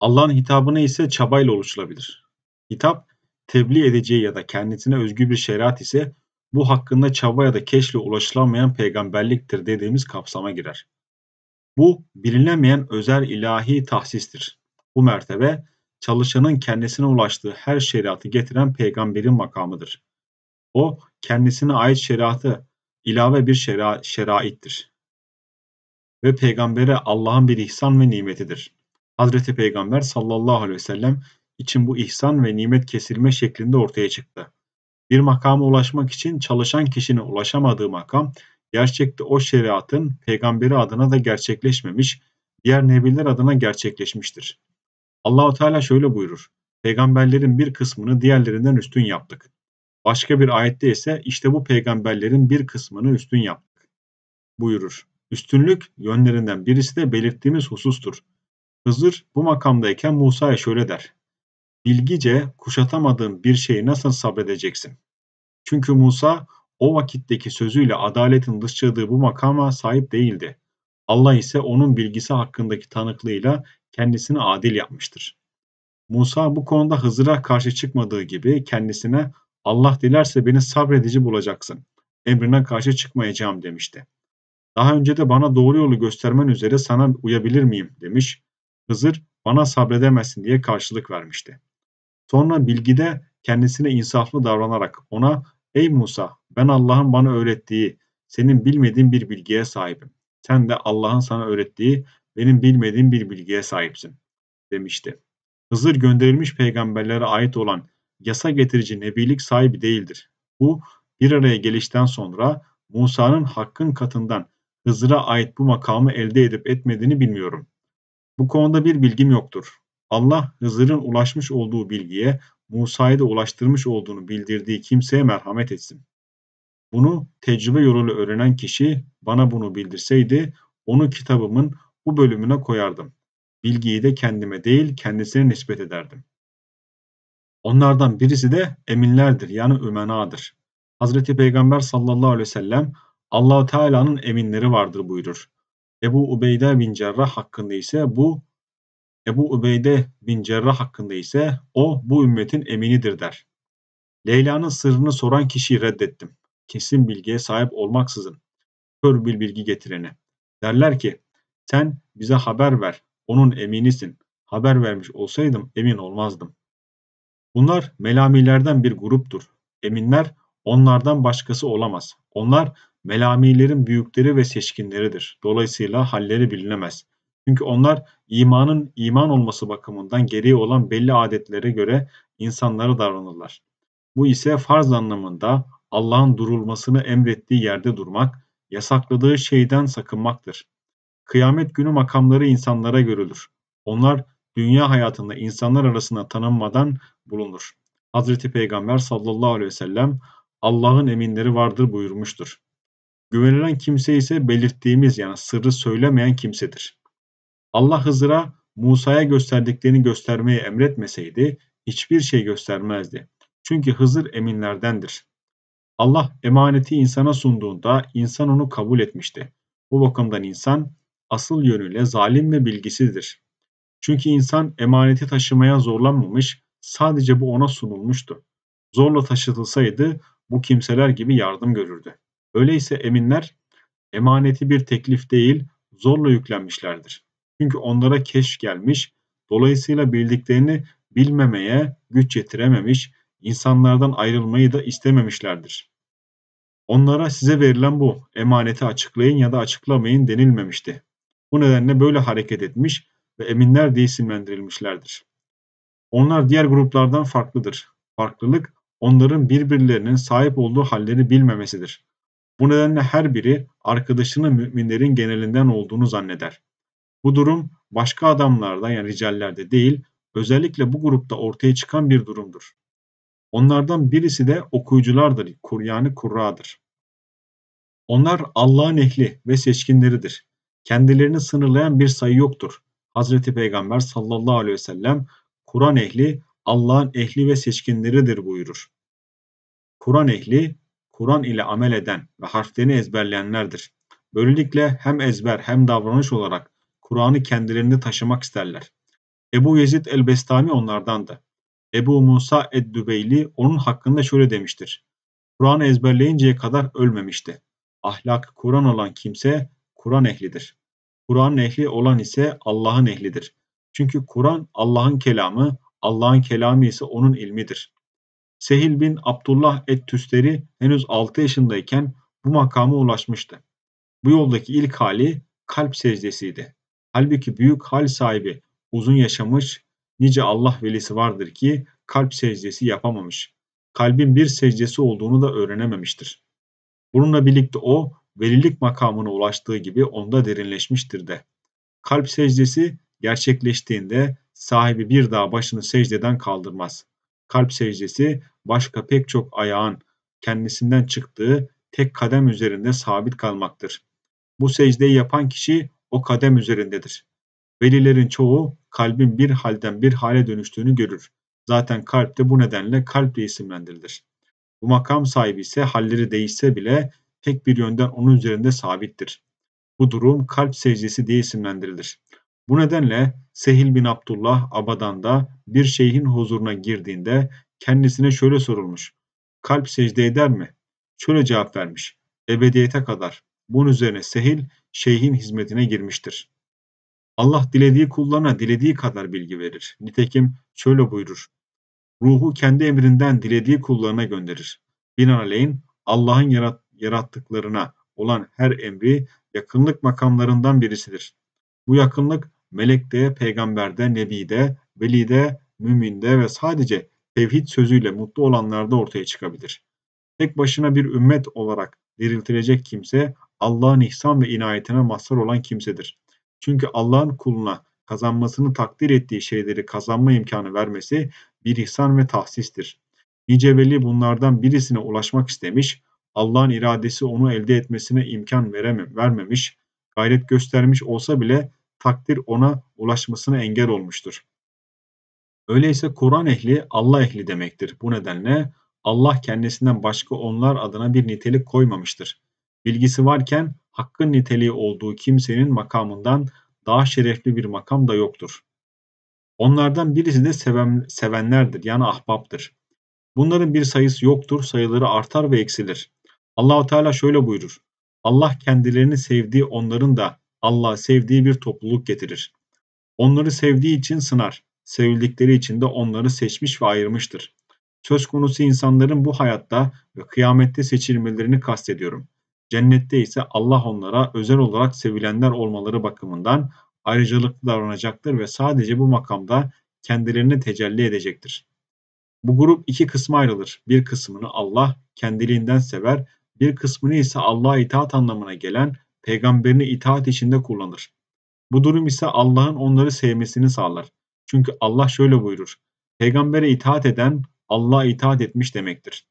Allah'ın hitabına ise çabayla ulaşılabilir. Hitap tebliğ edeceği ya da kendisine özgü bir şeriat ise bu hakkında çaba ya da keşle ulaşılamayan peygamberliktir dediğimiz kapsama girer. Bu bilinemeyen özel ilahi tahsistir. Bu mertebe çalışanın kendisine ulaştığı her şeriatı getiren peygamberin makamıdır. O kendisine ait şeriatı ilave bir şera şeraittir. Ve peygambere Allah'ın bir ihsan ve nimetidir. Hazreti Peygamber sallallahu aleyhi ve sellem için bu ihsan ve nimet kesilme şeklinde ortaya çıktı. Bir makama ulaşmak için çalışan kişinin ulaşamadığı makam, gerçekte o şeriatın peygamberi adına da gerçekleşmemiş, diğer nebiler adına gerçekleşmiştir. Allahu Teala şöyle buyurur. Peygamberlerin bir kısmını diğerlerinden üstün yaptık. Başka bir ayette ise işte bu peygamberlerin bir kısmını üstün yaptık buyurur. Üstünlük yönlerinden birisi de belirttiğimiz husustur. Hızır bu makamdayken Musa'ya şöyle der. Bilgice kuşatamadığın bir şeyi nasıl sabredeceksin? Çünkü Musa o vakitteki sözüyle adaletin dışladığı bu makama sahip değildi. Allah ise onun bilgisi hakkındaki tanıklığıyla kendisini adil yapmıştır. Musa bu konuda Hızır'a karşı çıkmadığı gibi kendisine Allah dilerse beni sabredici bulacaksın. Emrine karşı çıkmayacağım demişti. Daha önce de bana doğru yolu göstermen üzere sana uyabilir miyim demiş. Hızır bana sabredemezsin diye karşılık vermişti. Sonra bilgide kendisine insaflı davranarak ona ey Musa ben Allah'ın bana öğrettiği senin bilmediğin bir bilgiye sahibim. Sen de Allah'ın sana öğrettiği benim bilmediğim bir bilgiye sahipsin demişti. Hızır gönderilmiş peygamberlere ait olan yasa getirici nebilik sahibi değildir. Bu bir araya gelişten sonra Musa'nın hakkın katından Hızır'a ait bu makamı elde edip etmediğini bilmiyorum. Bu konuda bir bilgim yoktur. Allah Hızır'ın ulaşmış olduğu bilgiye Musa'yı da ulaştırmış olduğunu bildirdiği kimseye merhamet etsin. Bunu tecrübe yoluyla öğrenen kişi bana bunu bildirseydi onu kitabımın bu bölümüne koyardım. Bilgiyi de kendime değil kendisine nispet ederdim. Onlardan birisi de eminlerdir yani ümenadır. Hazreti Peygamber sallallahu aleyhi ve sellem allah Teala'nın eminleri vardır buyurur. Ebu Ubeyde bin Cerrah hakkında ise bu Ebu Ubeyde bin Cerrah hakkında ise o bu ümmetin eminidir der. Leyla'nın sırrını soran kişiyi reddettim. Kesin bilgiye sahip olmaksızın. Kör bir bilgi getireni. Derler ki sen bize haber ver. Onun eminisin. Haber vermiş olsaydım emin olmazdım. Bunlar melamilerden bir gruptur. Eminler onlardan başkası olamaz. Onlar melamilerin büyükleri ve seçkinleridir. Dolayısıyla halleri bilinemez. Çünkü onlar imanın iman olması bakımından gereği olan belli adetlere göre insanlara davranırlar. Bu ise farz anlamında Allah'ın durulmasını emrettiği yerde durmak, yasakladığı şeyden sakınmaktır. Kıyamet günü makamları insanlara görülür. Onlar dünya hayatında insanlar arasında tanınmadan bulunur. Hazreti Peygamber sallallahu aleyhi ve sellem Allah'ın eminleri vardır buyurmuştur. Güvenilen kimse ise belirttiğimiz yani sırrı söylemeyen kimsedir. Allah Hızır'a Musa'ya gösterdiklerini göstermeyi emretmeseydi hiçbir şey göstermezdi. Çünkü Hızır eminlerdendir. Allah emaneti insana sunduğunda insan onu kabul etmişti. Bu bakımdan insan asıl yönüyle zalim ve bilgisizdir. Çünkü insan emaneti taşımaya zorlanmamış, sadece bu ona sunulmuştu. Zorla taşıtılsaydı bu kimseler gibi yardım görürdü. Öyleyse eminler emaneti bir teklif değil, zorla yüklenmişlerdir. Çünkü onlara keş gelmiş, dolayısıyla bildiklerini bilmemeye güç yetirememiş, insanlardan ayrılmayı da istememişlerdir. Onlara size verilen bu, emaneti açıklayın ya da açıklamayın denilmemişti. Bu nedenle böyle hareket etmiş ve eminler diye isimlendirilmişlerdir. Onlar diğer gruplardan farklıdır. Farklılık onların birbirlerinin sahip olduğu halleri bilmemesidir. Bu nedenle her biri arkadaşının müminlerin genelinden olduğunu zanneder. Bu durum başka adamlarda yani ricallerde değil, özellikle bu grupta ortaya çıkan bir durumdur. Onlardan birisi de okuyuculardır, yani kurradır. Onlar Allah'ın ehli ve seçkinleridir. Kendilerini sınırlayan bir sayı yoktur. Hazreti Peygamber sallallahu aleyhi ve sellem Kur'an ehli Allah'ın ehli ve seçkinleridir buyurur. Kur'an ehli Kur'an ile amel eden ve harflerini ezberleyenlerdir. Böylelikle hem ezber hem davranış olarak Kur'an'ı kendilerinde taşımak isterler. Ebu Yezid el-Bestami onlardandı. Ebu Musa ed-Dübeyli onun hakkında şöyle demiştir. Kur'an'ı ezberleyinceye kadar ölmemişti. Ahlak Kur'an olan kimse Kur'an ehlidir. Kur'an ehli olan ise Allah'ın ehlidir. Çünkü Kur'an Allah'ın kelamı, Allah'ın kelamı ise onun ilmidir. Sehil bin Abdullah et-Tüsteri henüz 6 yaşındayken bu makama ulaşmıştı. Bu yoldaki ilk hali kalp secdesiydi. Halbuki büyük hal sahibi uzun yaşamış nice Allah velisi vardır ki kalp secdesi yapamamış. Kalbin bir secdesi olduğunu da öğrenememiştir. Bununla birlikte o velilik makamına ulaştığı gibi onda derinleşmiştir de. Kalp secdesi gerçekleştiğinde sahibi bir daha başını secdeden kaldırmaz. Kalp secdesi başka pek çok ayağın kendisinden çıktığı tek kadem üzerinde sabit kalmaktır. Bu secdeyi yapan kişi o kadem üzerindedir. Velilerin çoğu kalbin bir halden bir hale dönüştüğünü görür. Zaten kalp de bu nedenle kalp diye isimlendirilir. Bu makam sahibi ise halleri değişse bile tek bir yönden onun üzerinde sabittir. Bu durum kalp secdesi diye isimlendirilir. Bu nedenle Sehil bin Abdullah Abadan'da bir şeyhin huzuruna girdiğinde kendisine şöyle sorulmuş. Kalp secde eder mi? Şöyle cevap vermiş. Ebediyete kadar. Bunun üzerine Sehil şeyhin hizmetine girmiştir. Allah dilediği kullarına dilediği kadar bilgi verir. Nitekim şöyle buyurur. Ruhu kendi emrinden dilediği kullarına gönderir. Binaenaleyh Allah'ın yarat yarattıklarına olan her emri yakınlık makamlarından birisidir. Bu yakınlık melekte, peygamberde, nebide, velide, müminde ve sadece tevhid sözüyle mutlu olanlarda ortaya çıkabilir. Tek başına bir ümmet olarak diriltilecek kimse Allah'ın ihsan ve inayetine mazhar olan kimsedir. Çünkü Allah'ın kuluna kazanmasını takdir ettiği şeyleri kazanma imkanı vermesi bir ihsan ve tahsistir. Nice veli bunlardan birisine ulaşmak istemiş, Allah'ın iradesi onu elde etmesine imkan veremem, vermemiş, gayret göstermiş olsa bile takdir ona ulaşmasına engel olmuştur. Öyleyse Kur'an ehli Allah ehli demektir. Bu nedenle Allah kendisinden başka onlar adına bir nitelik koymamıştır. Bilgisi varken hakkın niteliği olduğu kimsenin makamından daha şerefli bir makam da yoktur. Onlardan birisi de seven, sevenlerdir yani ahbaptır. Bunların bir sayısı yoktur, sayıları artar ve eksilir. Allahu Teala şöyle buyurur. Allah kendilerini sevdiği onların da Allah sevdiği bir topluluk getirir. Onları sevdiği için sınar. sevildikleri için de onları seçmiş ve ayırmıştır. Söz konusu insanların bu hayatta ve kıyamette seçilmelerini kastediyorum. Cennette ise Allah onlara özel olarak sevilenler olmaları bakımından ayrıcalıklı davranacaktır ve sadece bu makamda kendilerine tecelli edecektir. Bu grup iki kısma ayrılır. Bir kısmını Allah kendiliğinden sever, bir kısmını ise Allah'a itaat anlamına gelen peygamberini itaat içinde kullanır. Bu durum ise Allah'ın onları sevmesini sağlar. Çünkü Allah şöyle buyurur. Peygambere itaat eden Allah'a itaat etmiş demektir.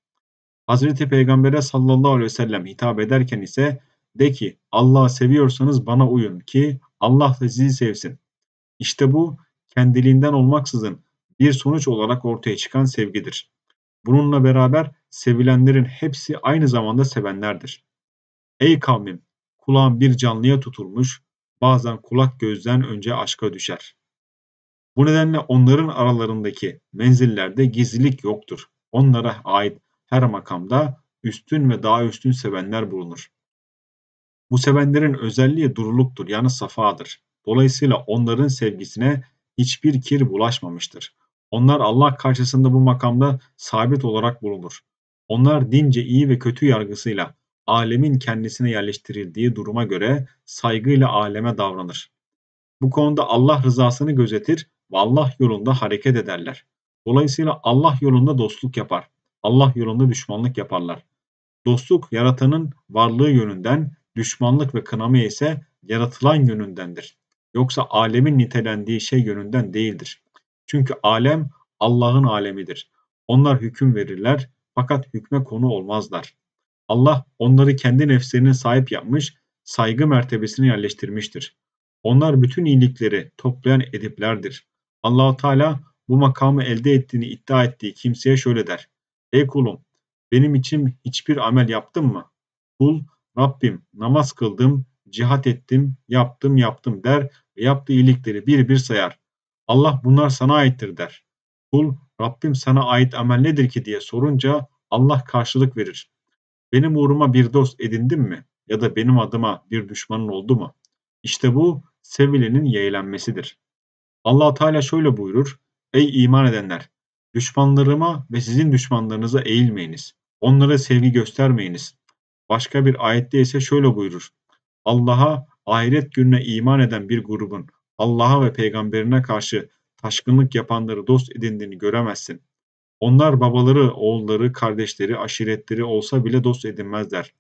Hazreti Peygamber'e sallallahu aleyhi ve sellem hitap ederken ise de ki Allah'ı seviyorsanız bana uyun ki Allah da sizi sevsin. İşte bu kendiliğinden olmaksızın bir sonuç olarak ortaya çıkan sevgidir. Bununla beraber sevilenlerin hepsi aynı zamanda sevenlerdir. Ey kavmim! Kulağın bir canlıya tutulmuş, bazen kulak gözden önce aşka düşer. Bu nedenle onların aralarındaki menzillerde gizlilik yoktur. Onlara ait her makamda üstün ve daha üstün sevenler bulunur. Bu sevenlerin özelliği duruluktur yani safadır. Dolayısıyla onların sevgisine hiçbir kir bulaşmamıştır. Onlar Allah karşısında bu makamda sabit olarak bulunur. Onlar dince iyi ve kötü yargısıyla alemin kendisine yerleştirildiği duruma göre saygıyla aleme davranır. Bu konuda Allah rızasını gözetir ve Allah yolunda hareket ederler. Dolayısıyla Allah yolunda dostluk yapar. Allah yolunda düşmanlık yaparlar. Dostluk yaratanın varlığı yönünden, düşmanlık ve kınama ise yaratılan yönündendir. Yoksa alemin nitelendiği şey yönünden değildir. Çünkü alem Allah'ın alemidir. Onlar hüküm verirler fakat hükme konu olmazlar. Allah onları kendi nefslerine sahip yapmış, saygı mertebesine yerleştirmiştir. Onlar bütün iyilikleri toplayan ediplerdir. allah Teala bu makamı elde ettiğini iddia ettiği kimseye şöyle der. Ey kulum, benim için hiçbir amel yaptın mı? Kul, Rabbim namaz kıldım, cihat ettim, yaptım yaptım der ve yaptığı iyilikleri bir bir sayar. Allah bunlar sana aittir der. Kul, Rabbim sana ait amel nedir ki diye sorunca Allah karşılık verir. Benim uğruma bir dost edindin mi? Ya da benim adıma bir düşmanın oldu mu? İşte bu sevilenin yeğlenmesidir. allah Teala şöyle buyurur. Ey iman edenler! Düşmanlarıma ve sizin düşmanlarınıza eğilmeyiniz. Onlara sevgi göstermeyiniz. Başka bir ayette ise şöyle buyurur. Allah'a, ahiret gününe iman eden bir grubun Allah'a ve peygamberine karşı taşkınlık yapanları dost edindiğini göremezsin. Onlar babaları, oğulları, kardeşleri, aşiretleri olsa bile dost edinmezler.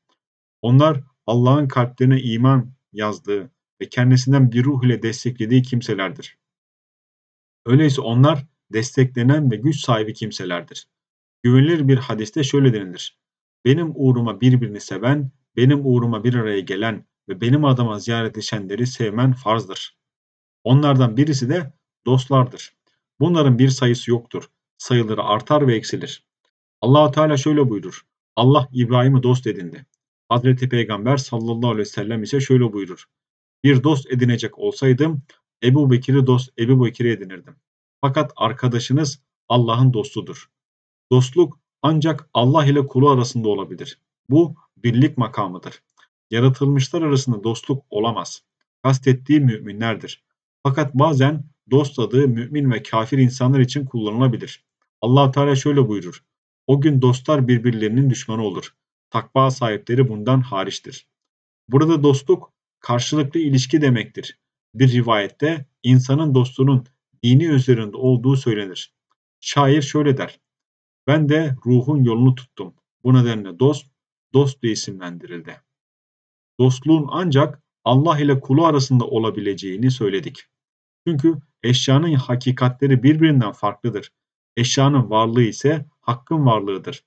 Onlar Allah'ın kalplerine iman yazdığı ve kendisinden bir ruh ile desteklediği kimselerdir. Öyleyse onlar desteklenen ve güç sahibi kimselerdir. Güvenilir bir hadiste şöyle denilir. Benim uğruma birbirini seven, benim uğruma bir araya gelen ve benim adıma ziyaret edişenleri sevmen farzdır. Onlardan birisi de dostlardır. Bunların bir sayısı yoktur. Sayıları artar ve eksilir. allah Teala şöyle buyurur. Allah İbrahim'i dost edindi. Hazreti Peygamber sallallahu aleyhi ve sellem ise şöyle buyurur. Bir dost edinecek olsaydım Ebu Bekir'i dost Ebu Bekir'i edinirdim. Fakat arkadaşınız Allah'ın dostudur. Dostluk ancak Allah ile kulu arasında olabilir. Bu birlik makamıdır. Yaratılmışlar arasında dostluk olamaz. Kastettiği müminlerdir. Fakat bazen dost adı mümin ve kafir insanlar için kullanılabilir. allah Teala şöyle buyurur. O gün dostlar birbirlerinin düşmanı olur. Takva sahipleri bundan hariçtir. Burada dostluk karşılıklı ilişki demektir. Bir rivayette insanın dostunun dini üzerinde olduğu söylenir. Şair şöyle der. Ben de ruhun yolunu tuttum. Bu nedenle dost, dost diye isimlendirildi. Dostluğun ancak Allah ile kulu arasında olabileceğini söyledik. Çünkü eşyanın hakikatleri birbirinden farklıdır. Eşyanın varlığı ise hakkın varlığıdır.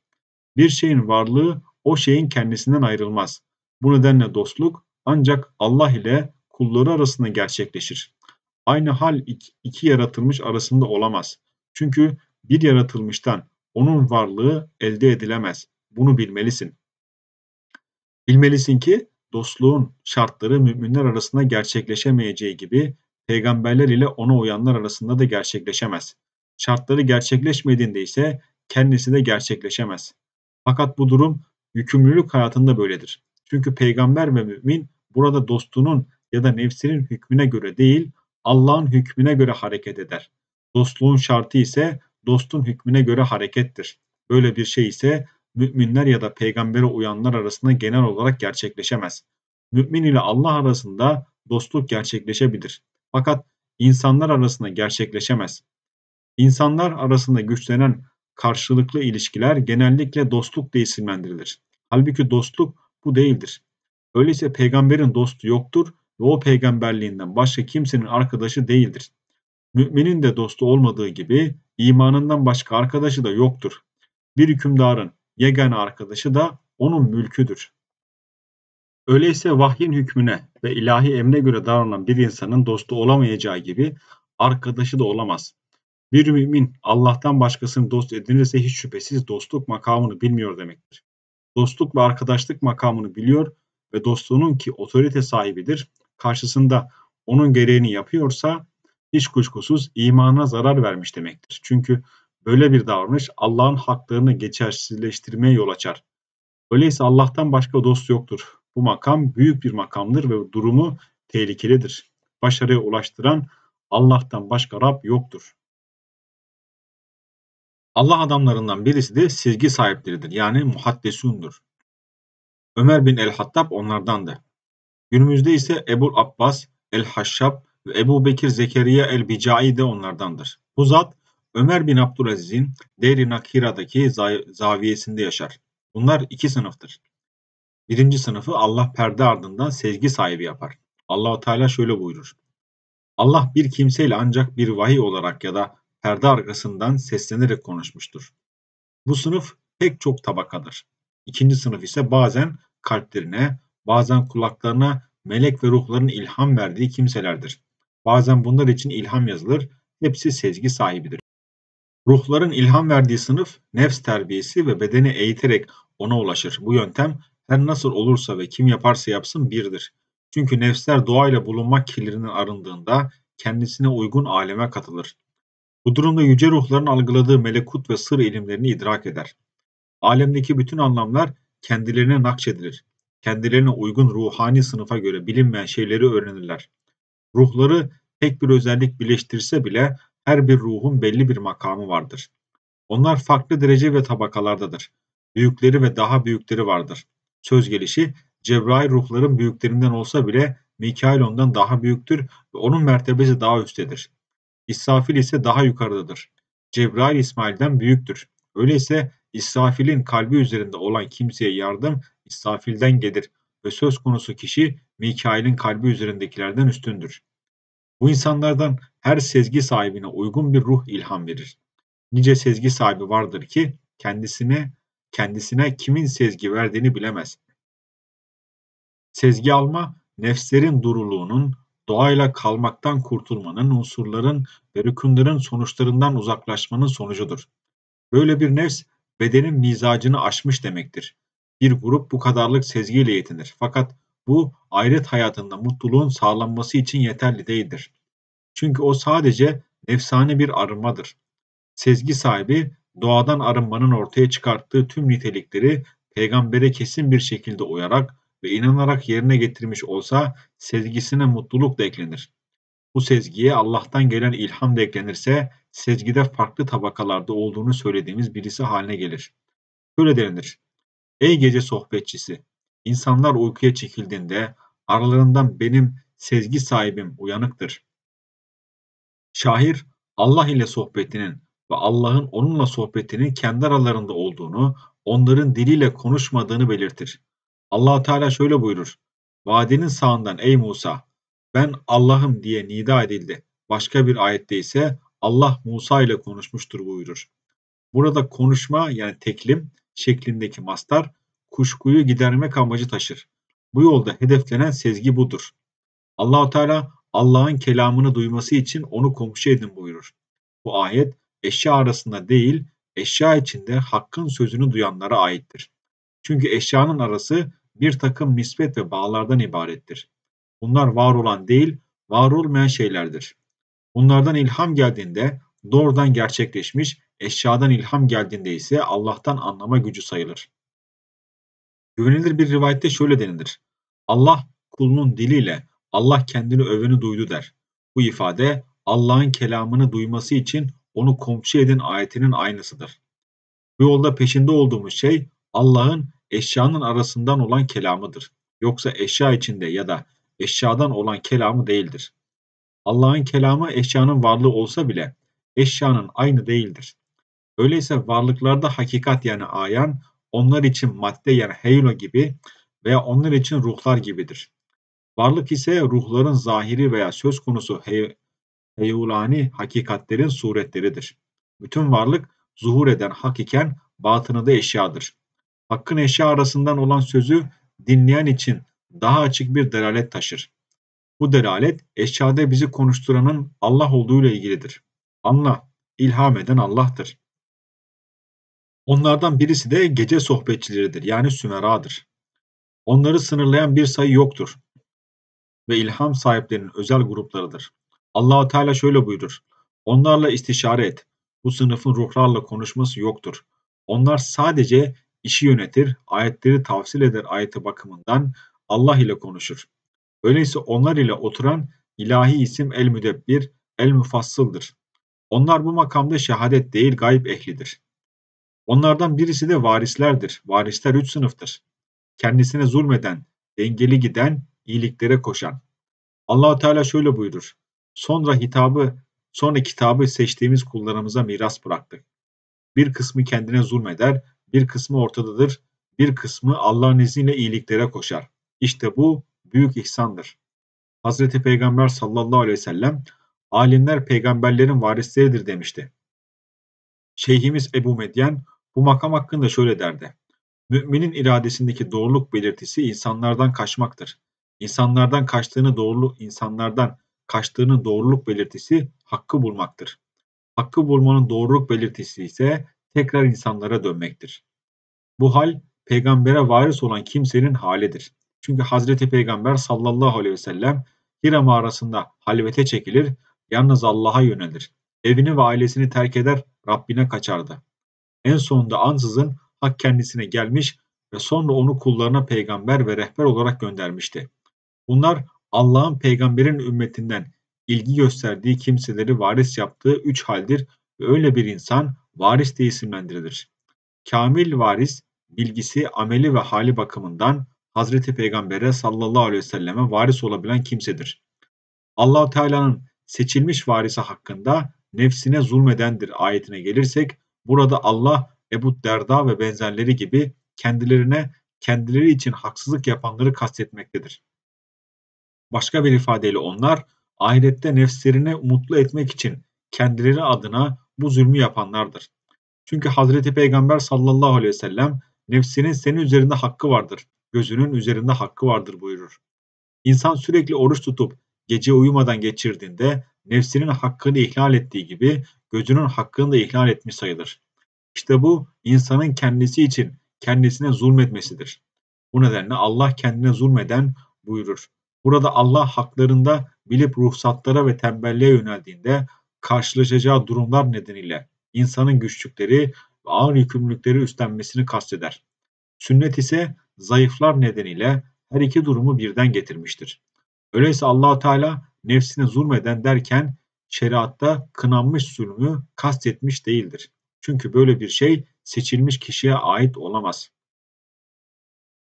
Bir şeyin varlığı o şeyin kendisinden ayrılmaz. Bu nedenle dostluk ancak Allah ile kulları arasında gerçekleşir. Aynı hal iki yaratılmış arasında olamaz. Çünkü bir yaratılmıştan onun varlığı elde edilemez. Bunu bilmelisin. Bilmelisin ki dostluğun şartları müminler arasında gerçekleşemeyeceği gibi peygamberler ile ona uyanlar arasında da gerçekleşemez. Şartları gerçekleşmediğinde ise kendisi de gerçekleşemez. Fakat bu durum yükümlülük hayatında böyledir. Çünkü peygamber ve mümin burada dostunun ya da nefsinin hükmüne göre değil, Allah'ın hükmüne göre hareket eder. Dostluğun şartı ise dostun hükmüne göre harekettir. Böyle bir şey ise müminler ya da peygambere uyanlar arasında genel olarak gerçekleşemez. Mümin ile Allah arasında dostluk gerçekleşebilir. Fakat insanlar arasında gerçekleşemez. İnsanlar arasında güçlenen karşılıklı ilişkiler genellikle dostluk diye isimlendirilir. Halbuki dostluk bu değildir. Öyleyse peygamberin dostu yoktur ve o peygamberliğinden başka kimsenin arkadaşı değildir. Müminin de dostu olmadığı gibi imanından başka arkadaşı da yoktur. Bir hükümdarın yegane arkadaşı da onun mülküdür. Öyleyse vahyin hükmüne ve ilahi emre göre davranan bir insanın dostu olamayacağı gibi arkadaşı da olamaz. Bir mümin Allah'tan başkasını dost edinirse hiç şüphesiz dostluk makamını bilmiyor demektir. Dostluk ve arkadaşlık makamını biliyor ve dostluğunun ki otorite sahibidir, karşısında onun gereğini yapıyorsa hiç kuşkusuz imana zarar vermiş demektir. Çünkü böyle bir davranış Allah'ın haklarını geçersizleştirmeye yol açar. Öyleyse Allah'tan başka dost yoktur. Bu makam büyük bir makamdır ve durumu tehlikelidir. Başarıya ulaştıran Allah'tan başka Rab yoktur. Allah adamlarından birisi de sezgi sahipleridir. Yani muhaddesundur. Ömer bin el-Hattab onlardandı. Günümüzde ise Ebu Abbas el-Haşşab ve Ebu Bekir Zekeriya el-Bicai de onlardandır. Bu zat Ömer bin Abdülaziz'in Deri Nakira'daki zaviyesinde yaşar. Bunlar iki sınıftır. Birinci sınıfı Allah perde ardından sezgi sahibi yapar. Allahu Teala şöyle buyurur. Allah bir kimseyle ancak bir vahiy olarak ya da perde arkasından seslenerek konuşmuştur. Bu sınıf pek çok tabakadır. İkinci sınıf ise bazen kalplerine, bazen kulaklarına melek ve ruhların ilham verdiği kimselerdir. Bazen bunlar için ilham yazılır, hepsi sezgi sahibidir. Ruhların ilham verdiği sınıf nefs terbiyesi ve bedeni eğiterek ona ulaşır. Bu yöntem her nasıl olursa ve kim yaparsa yapsın birdir. Çünkü nefsler doğayla bulunmak kirlerinden arındığında kendisine uygun aleme katılır. Bu durumda yüce ruhların algıladığı melekut ve sır ilimlerini idrak eder. Alemdeki bütün anlamlar kendilerine nakşedilir. Kendilerine uygun ruhani sınıfa göre bilinmeyen şeyleri öğrenirler. Ruhları tek bir özellik birleştirse bile her bir ruhun belli bir makamı vardır. Onlar farklı derece ve tabakalardadır. Büyükleri ve daha büyükleri vardır. Söz gelişi Cebrail ruhların büyüklerinden olsa bile Mikail ondan daha büyüktür ve onun mertebesi daha üsttedir. İsrafil ise daha yukarıdadır. Cebrail İsmail'den büyüktür. Öyleyse İsrafil'in kalbi üzerinde olan kimseye yardım İsrafil'den gelir ve söz konusu kişi Mikail'in kalbi üzerindekilerden üstündür. Bu insanlardan her sezgi sahibine uygun bir ruh ilham verir. Nice sezgi sahibi vardır ki kendisine kendisine kimin sezgi verdiğini bilemez. Sezgi alma, nefslerin duruluğunun, doğayla kalmaktan kurtulmanın, unsurların ve rükunların sonuçlarından uzaklaşmanın sonucudur. Böyle bir nefs, bedenin mizacını aşmış demektir. Bir grup bu kadarlık sezgiyle yetinir. Fakat bu ahiret hayatında mutluluğun sağlanması için yeterli değildir. Çünkü o sadece nefsane bir arınmadır. Sezgi sahibi doğadan arınmanın ortaya çıkarttığı tüm nitelikleri peygambere kesin bir şekilde uyarak ve inanarak yerine getirmiş olsa sezgisine mutluluk da eklenir. Bu sezgiye Allah'tan gelen ilham da eklenirse sezgide farklı tabakalarda olduğunu söylediğimiz birisi haline gelir. Böyle denilir. Ey gece sohbetçisi! İnsanlar uykuya çekildiğinde aralarından benim sezgi sahibim uyanıktır. Şair Allah ile sohbetinin ve Allah'ın onunla sohbetinin kendi aralarında olduğunu, onların diliyle konuşmadığını belirtir. allah Teala şöyle buyurur. Vadinin sağından ey Musa, ben Allah'ım diye nida edildi. Başka bir ayette ise Allah Musa ile konuşmuştur buyurur. Burada konuşma yani teklim şeklindeki mastar kuşkuyu gidermek amacı taşır. Bu yolda hedeflenen sezgi budur. Allahu Teala Allah'ın kelamını duyması için onu komşu edin buyurur. Bu ayet eşya arasında değil, eşya içinde hakkın sözünü duyanlara aittir. Çünkü eşyanın arası bir takım nispet ve bağlardan ibarettir. Bunlar var olan değil, var olmayan şeylerdir. Bunlardan ilham geldiğinde doğrudan gerçekleşmiş, eşyadan ilham geldiğinde ise Allah'tan anlama gücü sayılır. Güvenilir bir rivayette şöyle denilir. Allah kulunun diliyle Allah kendini öveni duydu der. Bu ifade Allah'ın kelamını duyması için onu komşu edin ayetinin aynısıdır. Bu yolda peşinde olduğumuz şey Allah'ın eşyanın arasından olan kelamıdır. Yoksa eşya içinde ya da eşyadan olan kelamı değildir. Allah'ın kelamı eşyanın varlığı olsa bile eşyanın aynı değildir. Öyleyse varlıklarda hakikat yani ayan, onlar için madde yani heylo gibi veya onlar için ruhlar gibidir. Varlık ise ruhların zahiri veya söz konusu hey heyulani hakikatlerin suretleridir. Bütün varlık zuhur eden hak iken batını da eşyadır. Hakkın eşya arasından olan sözü dinleyen için daha açık bir delalet taşır. Bu delalet eşyada bizi konuşturanın Allah olduğuyla ilgilidir. Anla, ilham eden Allah'tır. Onlardan birisi de gece sohbetçileridir yani Sümera'dır. Onları sınırlayan bir sayı yoktur ve ilham sahiplerinin özel gruplarıdır. Allah Teala şöyle buyurur. Onlarla istişare et. Bu sınıfın ruhlarla konuşması yoktur. Onlar sadece işi yönetir, ayetleri tavsil eder ayeti bakımından Allah ile konuşur. Öyleyse onlar ile oturan ilahi isim el-müdebbir, el-müfassıldır. Onlar bu makamda şehadet değil gayb ehlidir. Onlardan birisi de varislerdir. Varisler üç sınıftır. Kendisine zulmeden, dengeli giden, iyiliklere koşan. allah Teala şöyle buyurur. Sonra hitabı, sonra kitabı seçtiğimiz kullarımıza miras bıraktık. Bir kısmı kendine zulmeder, bir kısmı ortadadır, bir kısmı Allah'ın izniyle iyiliklere koşar. İşte bu büyük ihsandır. Hazreti Peygamber sallallahu aleyhi ve sellem alimler peygamberlerin varisleridir demişti. Şeyhimiz Ebu Medyen bu makam hakkında şöyle derdi. Müminin iradesindeki doğruluk belirtisi insanlardan kaçmaktır. İnsanlardan kaçtığını doğruluk insanlardan kaçtığının doğruluk belirtisi hakkı bulmaktır. Hakkı bulmanın doğruluk belirtisi ise tekrar insanlara dönmektir. Bu hal peygambere varis olan kimsenin halidir. Çünkü Hazreti Peygamber sallallahu aleyhi ve sellem Hira mağarasında halvete çekilir, yalnız Allah'a yönelir. Evini ve ailesini terk eder, Rabbine kaçardı. En sonunda ansızın hak kendisine gelmiş ve sonra onu kullarına peygamber ve rehber olarak göndermişti. Bunlar Allah'ın peygamberin ümmetinden ilgi gösterdiği kimseleri varis yaptığı üç haldir ve öyle bir insan varis diye isimlendirilir. Kamil varis, bilgisi, ameli ve hali bakımından Hazreti Peygamber'e sallallahu aleyhi ve selleme varis olabilen kimsedir. allah Teala'nın seçilmiş varisi hakkında nefsine zulmedendir ayetine gelirsek, burada Allah Ebu Derda ve benzerleri gibi kendilerine kendileri için haksızlık yapanları kastetmektedir. Başka bir ifadeyle onlar ahirette nefslerini mutlu etmek için kendileri adına bu zulmü yapanlardır. Çünkü Hazreti Peygamber sallallahu aleyhi ve sellem nefsinin senin üzerinde hakkı vardır, gözünün üzerinde hakkı vardır buyurur. İnsan sürekli oruç tutup gece uyumadan geçirdiğinde nefsinin hakkını ihlal ettiği gibi gözünün hakkını da ihlal etmiş sayılır. İşte bu insanın kendisi için kendisine zulmetmesidir. Bu nedenle Allah kendine zulmeden buyurur. Burada Allah haklarında bilip ruhsatlara ve tembelliğe yöneldiğinde karşılaşacağı durumlar nedeniyle insanın güçlükleri ve ağır yükümlülükleri üstlenmesini kasteder. Sünnet ise zayıflar nedeniyle her iki durumu birden getirmiştir. Öyleyse allah Teala nefsine zulmeden derken şeriatta kınanmış zulmü kastetmiş değildir. Çünkü böyle bir şey seçilmiş kişiye ait olamaz.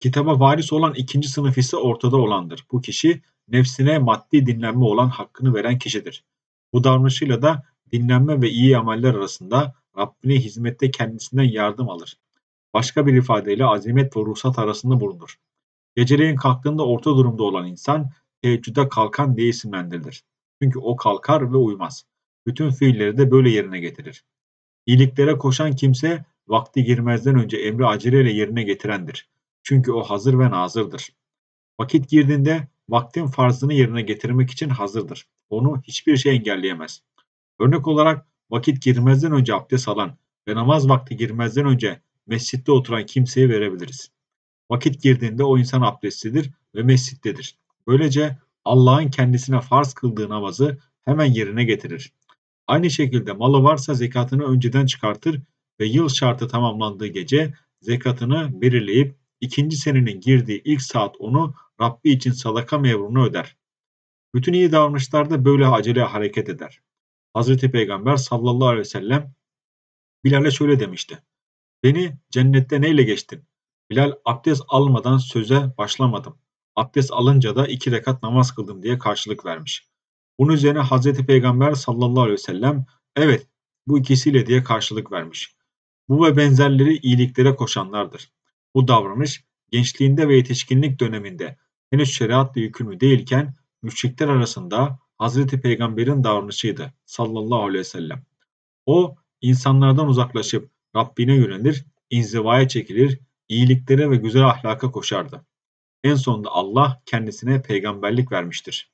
Kitaba varis olan ikinci sınıf ise ortada olandır. Bu kişi nefsine maddi dinlenme olan hakkını veren kişidir. Bu davranışıyla da dinlenme ve iyi ameller arasında Rabbine hizmette kendisinden yardım alır. Başka bir ifadeyle azimet ve ruhsat arasında bulunur. Geceleyin kalktığında orta durumda olan insan teheccüde kalkan diye isimlendirilir. Çünkü o kalkar ve uyumaz. Bütün fiilleri de böyle yerine getirir. İyiliklere koşan kimse vakti girmezden önce emri aceleyle yerine getirendir. Çünkü o hazır ve nazırdır. Vakit girdiğinde vaktin farzını yerine getirmek için hazırdır. Onu hiçbir şey engelleyemez. Örnek olarak vakit girmezden önce abdest alan ve namaz vakti girmezden önce mescitte oturan kimseye verebiliriz. Vakit girdiğinde o insan abdestlidir ve mescittedir. Böylece Allah'ın kendisine farz kıldığı namazı hemen yerine getirir. Aynı şekilde malı varsa zekatını önceden çıkartır ve yıl şartı tamamlandığı gece zekatını belirleyip ikinci senenin girdiği ilk saat onu Rabbi için sadaka mevrunu öder. Bütün iyi davranışlarda böyle acele hareket eder. Hazreti Peygamber sallallahu aleyhi ve sellem Bilal'e şöyle demişti. Beni cennette neyle geçtin? Bilal abdest almadan söze başlamadım. Abdest alınca da iki rekat namaz kıldım diye karşılık vermiş. Bunun üzerine Hazreti Peygamber sallallahu aleyhi ve sellem evet bu ikisiyle diye karşılık vermiş. Bu ve benzerleri iyiliklere koşanlardır. Bu davranış gençliğinde ve yetişkinlik döneminde henüz şeriatla yükümlü değilken müşrikler arasında Hazreti Peygamber'in davranışıydı sallallahu aleyhi ve sellem. O insanlardan uzaklaşıp Rabbine yönelir, inzivaya çekilir, iyiliklere ve güzel ahlaka koşardı. En sonunda Allah kendisine peygamberlik vermiştir.